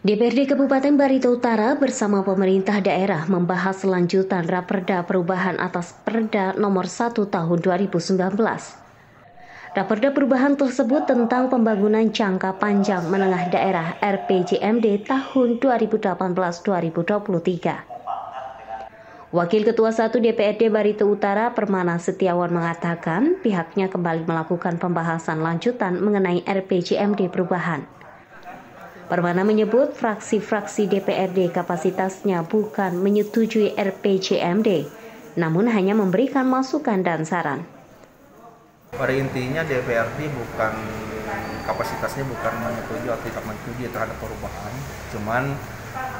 DPRD Kabupaten Barito Utara bersama pemerintah daerah membahas lanjutan Raperda Perubahan atas Perda nomor 1 tahun 2019. Raperda perubahan tersebut tentang pembangunan jangka panjang menengah daerah RPJMD tahun 2018-2023. Wakil Ketua 1 DPRD Barito Utara Permana Setiawan mengatakan pihaknya kembali melakukan pembahasan lanjutan mengenai RPJMD perubahan. Permana menyebut fraksi-fraksi DPRD kapasitasnya bukan menyetujui RPJMD, namun hanya memberikan masukan dan saran. Pada intinya DPRD bukan kapasitasnya bukan menyetujui atau tidak menyetujui terhadap perubahan, cuman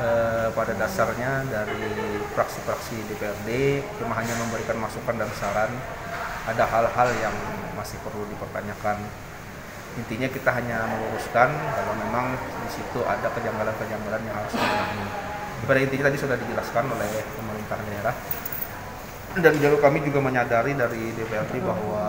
eh, pada dasarnya dari fraksi-fraksi DPRD cuma hanya memberikan masukan dan saran ada hal-hal yang masih perlu dipertanyakan intinya kita hanya meluruskan kalau memang di situ ada kejanggalan-kejanggalan yang harus dibenahi. Pada intinya tadi sudah dijelaskan oleh pemerintah daerah dan juga kami juga menyadari dari DPRD bahwa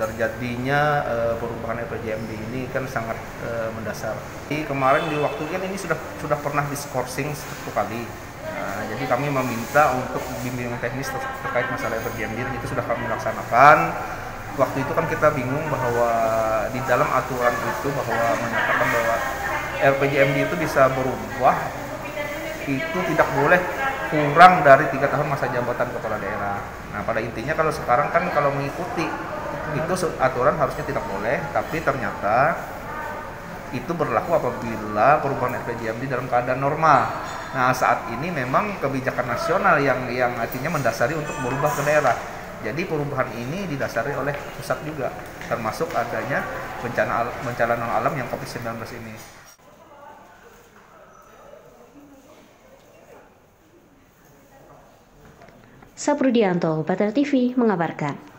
terjadinya uh, perubahan RPJMD ini kan sangat uh, mendasar. Jadi kemarin di waktu kan ini sudah sudah pernah diskorsing satu kali. Nah, jadi kami meminta untuk bimbingan teknis terkait masalah RPJMD itu sudah kami laksanakan waktu itu kan kita bingung bahwa di dalam aturan itu bahwa menyatakan bahwa RPJMD itu bisa berubah itu tidak boleh kurang dari tiga tahun masa jabatan kepala daerah. Nah pada intinya kalau sekarang kan kalau mengikuti itu aturan harusnya tidak boleh, tapi ternyata itu berlaku apabila perubahan RPJMD dalam keadaan normal. Nah saat ini memang kebijakan nasional yang yang artinya mendasari untuk berubah ke daerah. Jadi perubahan ini didasari oleh pusat juga, termasuk adanya bencana bencana non alam yang COVID-19 ini. Saprudianto, Batara TV mengabarkan.